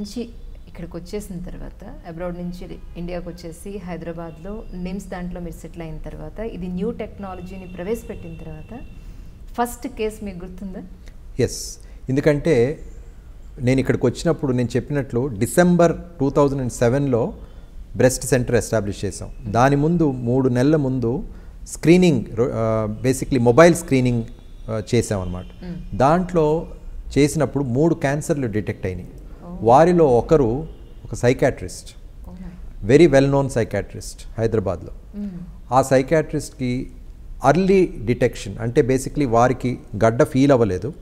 నుంచి ఇక్కడికి వచ్చేసిన తర్వాత అబ్రాడ్ నుంచి ఇండియాకి వచ్చేసి హైదరాబాద్లో నిమ్స్ దాంట్లో మీరు సెటిల్ అయిన తర్వాత ఇది న్యూ టెక్నాలజీని ప్రవేశపెట్టిన తర్వాత ఫస్ట్ కేసు మీకు గుర్తుందా? ఎస్ ఎందుకంటే నేను ఇక్కడికి వచ్చినప్పుడు నేను చెప్పినట్లు డిసెంబర్ టూ థౌజండ్ అండ్ సెవెన్లో బ్రెస్ట్ సెంటర్ ఎస్టాబ్లిష్ చేసాం దాని ముందు మూడు నెలల ముందు స్క్రీనింగ్ బేసిక్లీ మొబైల్ స్క్రీనింగ్ చేసామన్నమాట దాంట్లో చేసినప్పుడు మూడు క్యాన్సర్లు డిటెక్ట్ అయినాయి. వారిలో ఒకరు ఒక psychiatrist. Very well known psychiatrist హైదరాబాద్లో. ఆ సైకాట్రిస్ట్కి అర్లీ డిటెక్షన్ అంటే బేసిక్లీ వారికి గడ్డ ఫీల్ అవ్వలేదు.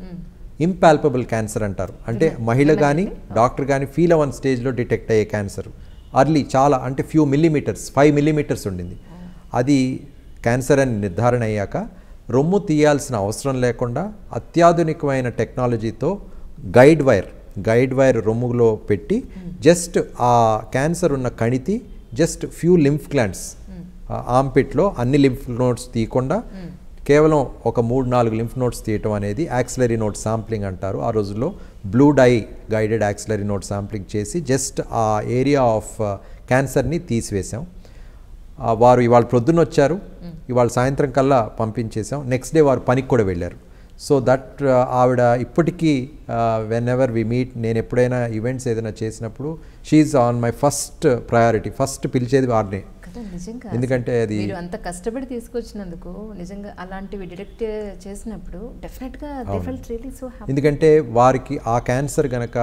ఇంపాల్పబుల్ క్యాన్సర్ అంటారు. అంటే మహిళ కానీ డాక్టర్ కానీ ఫీల్ అవ్వని స్టేజ్లో డిటెక్ట్ అయ్యే క్యాన్సర్ అర్లీ చాలా అంటే ఫ్యూ మిల్లీమీటర్స్ ఫైవ్ మిల్లీమీటర్స్ ఉండింది. అది క్యాన్సర్ అని నిర్ధారణ అయ్యాక రొమ్ము తీయాల్సిన అవసరం లేకుండా అత్యాధునికమైన టెక్నాలజీతో గైడ్ వైర్ గైడ్ వైర్ రొమ్ములో పెట్టి జస్ట్ ఆ క్యాన్సర్ ఉన్న కణితి జస్ట్ ఫ్యూ లింఫ్ గ్లాండ్స్ ఆంపిట్లో అన్ని లింఫ్ నోట్స్ తీయకుండా కేవలం ఒక మూడు నాలుగు లింఫ్ నోట్స్ తీయటం అనేది యాక్సిలరీ నోట్ సాంప్లింగ్ అంటారు. ఆ రోజుల్లో blue dye guided axillary node sampling చేసి జస్ట్ ఆ ఏరియా ఆఫ్ క్యాన్సర్ని తీసివేశాం. వారు ఇవాళ ప్రొద్దున వచ్చారు. ఇవాళ సాయంత్రం కల్లా పంపించేసాం నెక్స్ట్ డే వారు పనికి కూడా వెళ్ళారు. సో దట్ ఆవిడ ఇప్పటికీ వెన్ ఎవర్ వి మీట్ నేను ఎప్పుడైనా ఈవెంట్స్ ఏదైనా చేసినప్పుడు she on my first priority first పిలిచేది నిజంగా ఎందుకంటే అది అంత కష్టపడి తీసుకొచ్చినందుకు నిజంగా అలాంటివి డిటెక్ట్ చేసినప్పుడు డెఫినెట్గా ఎందుకంటే వారికి ఆ క్యాన్సర్ గనక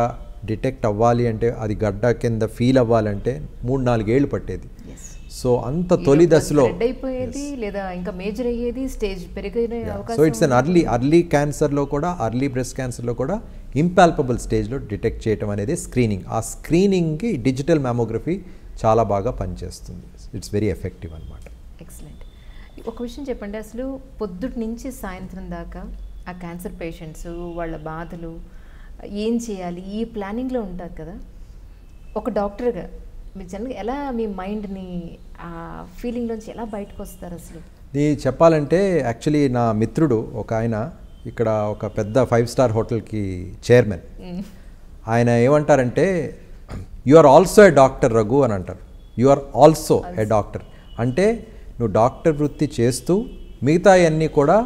డిటెక్ట్ అవ్వాలి అంటే అది గడ్డ కింద ఫీల్ అవ్వాలంటే మూడు నాలుగేళ్ళు పట్టేది. సో అంత తొలి దశలో అయిపోయేది లేదా ఇంకా మేజర్ అయ్యేది స్టేజ్ పెరిగే so it's an early early క్యాన్సర్లో కూడా అర్లీ బ్రెస్ట్ క్యాన్సర్లో కూడా ఇంపాల్పబుల్ స్టేజ్లో డిటెక్ట్ చేయడం అనేది స్క్రీనింగ్ ఆ స్క్రీనింగ్కి డిజిటల్ మ్యామోగ్రఫీ చాలా బాగా పనిచేస్తుంది. ఇట్స్ వెరీ ఎఫెక్టివ్ అనమాట ఎక్సలెంట్ ఒక విషయం చెప్పండి అసలు పొద్దుటి నుంచి సాయంత్రం దాకా ఆ క్యాన్సర్ పేషెంట్స్ వాళ్ళ బాధలు ఏం చేయాలి ఈ ప్లానింగ్లో ఉంటారు కదా? ఒక డాక్టర్గా మీరు జనరల్గా ఎలా మీ మైండ్ని ఆ ఫీలింగ్లోంచి ఎలా బయటకు వస్తారు అసలు? ఇది చెప్పాలంటే యాక్చువల్లీ నా మిత్రుడు ఒక ఆయన ఇక్కడ ఒక పెద్ద ఫైవ్ స్టార్ హోటల్కి చైర్మన్. ఆయన ఏమంటారంటే you are also a doctor Raghu అని అంటారు. You are also a doctor అంటే నువ్వు డాక్టర్ వృత్తి చేస్తూ మిగతా అన్నీ కూడా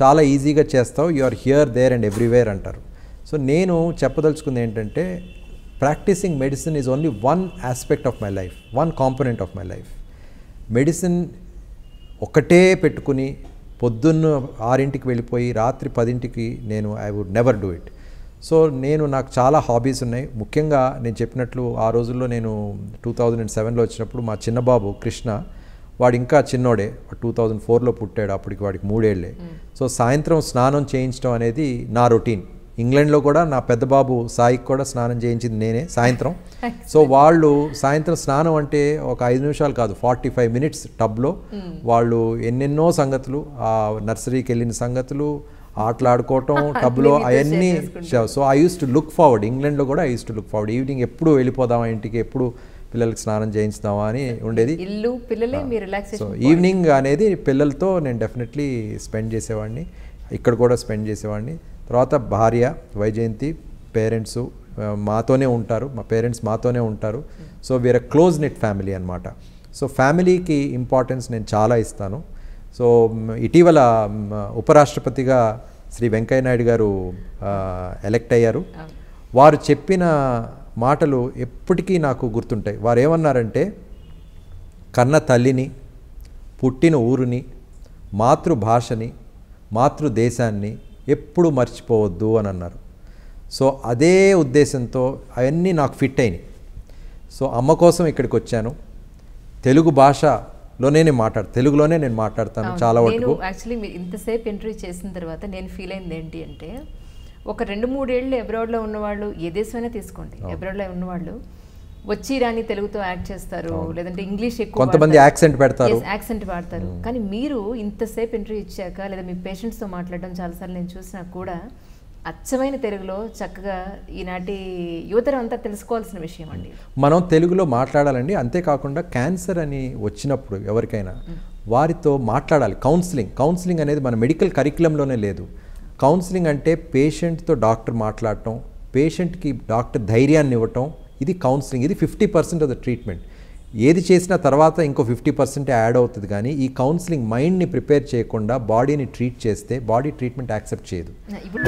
చాలా ఈజీగా చేస్తావు. You are here there and everywhere అంటారు. సో నేను చెప్పదలుచుకుంది ఏంటంటే practising medicine is only one aspect of my life one component of my life medicine ఒకటే పెట్టుకుని పొద్దున్న ఆరింటికి వెళ్ళిపోయి రాత్రి పదింటికి నేను I would never do it so నేను నాకు చాలా హాబీస్ ఉన్నాయి. ముఖ్యంగా నేను చెప్పినట్లు ఆ రోజుల్లో నేను టూ థౌజండ్ అండ్ సెవెన్లో వచ్చినప్పుడు మా చిన్నబాబు కృష్ణ వాడు ఇంకా చిన్నోడే టూ థౌజండ్ ఫోర్లో పుట్టాడు అప్పటికి వాడికి మూడేళ్ళే సో సాయంత్రం స్నానం చేయించడం అనేది నా రొటీన్ ఇంగ్లాండ్లో కూడా నా పెద్ద బాబు సాయికి కూడా స్నానం చేయించింది నేనే సాయంత్రం. సో వాళ్ళు సాయంత్రం స్నానం అంటే ఒక ఐదు నిమిషాలు కాదు ఫార్టీ ఫైవ్ మినిట్స్ టబ్లో వాళ్ళు ఎన్నెన్నో సంగతులు ఆ నర్సరీకి వెళ్ళిన సంగతులు ఆటలాడుకోవటం టబ్లో అవన్నీ so I used to look forward ఇంగ్లాండ్లో కూడా I used to look forward evening ఎప్పుడు వెళ్ళిపోదామా ఇంటికి ఎప్పుడు పిల్లలకి స్నానం చేయించుదామా అని ఉండేది. ఇల్లు పిల్లలే మీ సో ఈవినింగ్ అనేది పిల్లలతో నేను డెఫినెట్లీ స్పెండ్ చేసేవాడిని. ఇక్కడ కూడా స్పెండ్ చేసేవాడిని. తర్వాత భార్య వైజయంతి పేరెంట్స్ మాతోనే ఉంటారు మా పేరెంట్స్ మాతోనే ఉంటారు. So we're close knit family అనమాట సో ఫ్యామిలీకి ఇంపార్టెన్స్ నేను చాలా ఇస్తాను. సో ఇటీవల ఉపరాష్ట్రపతిగా శ్రీ వెంకయ్య నాయుడు గారు ఎలెక్ట్ అయ్యారు. వారు చెప్పిన మాటలు ఎప్పటికీ నాకు గుర్తుంటాయి. వారు ఏమన్నారంటే కన్న తల్లిని పుట్టిన ఊరుని మాతృభాషని మాతృదేశాన్ని ఎప్పుడు మర్చిపోవద్దు అని అన్నారు. సో అదే ఉద్దేశంతో అవన్నీ నాకు ఫిట్ అయినాయి. సో అమ్మ కోసం ఇక్కడికి వచ్చాను. తెలుగు భాషలోనే నేను మాట్లాడు తెలుగులోనే నేను మాట్లాడతాను చాలా వరకు యాక్చువల్లీ మీరు ఇంతసేపు ఇంటర్వ్యూ చేసిన తర్వాత నేను ఫీల్ అయింది ఏంటి అంటే ఒక రెండు మూడేళ్ళు అబ్రాడ్లో ఉన్నవాళ్ళు ఏ దేశమైనా తీసుకోండి. అబ్రాడ్లో ఉన్నవాళ్ళు వచ్చి రాని తెలుగుతో యాక్ట్ చేస్తారు లేదంటే ఇంగ్లీష్ ఎక్కువ కొంతమంది యాక్సెంట్ పెడతారు. యాక్సెంట్ వాడతారు. కానీ మీరు ఇంతసేపు ఇంటర్వ్యూ ఇచ్చాక లేదా మీ పేషెంట్స్తో మాట్లాడడం చాలాసార్లు నేను చూసినా కూడా అచ్చమైన తెలుగులో చక్కగా ఈనాటి యువతరం అంతా తెలుసుకోవాల్సిన విషయం అండి. మనం తెలుగులో మాట్లాడాలండి. అంతేకాకుండా క్యాన్సర్ అని వచ్చినప్పుడు ఎవరికైనా వారితో మాట్లాడాలి. కౌన్సిలింగ్ కౌన్సిలింగ్ అనేది మన మెడికల్ కరికులంలోనే లేదు. కౌన్సిలింగ్ అంటే పేషెంట్తో డాక్టర్ మాట్లాడటం పేషెంట్కి డాక్టర్ ధైర్యాన్ని ఇవ్వటం ఇది కౌన్సిలింగ్ ఇది fifty percent of the treatment ఏది చేసిన తర్వాత ఇంకో ఫిఫ్టీ పర్సెంట్ యాడ్ అవుతుంది కానీ ఈ కౌన్సిలింగ్ మైండ్ని ప్రిపేర్ చేయకుండా బాడీని ట్రీట్ చేస్తే బాడీ ట్రీట్మెంట్ యాక్సెప్ట్ చేయదు. ఇప్పుడు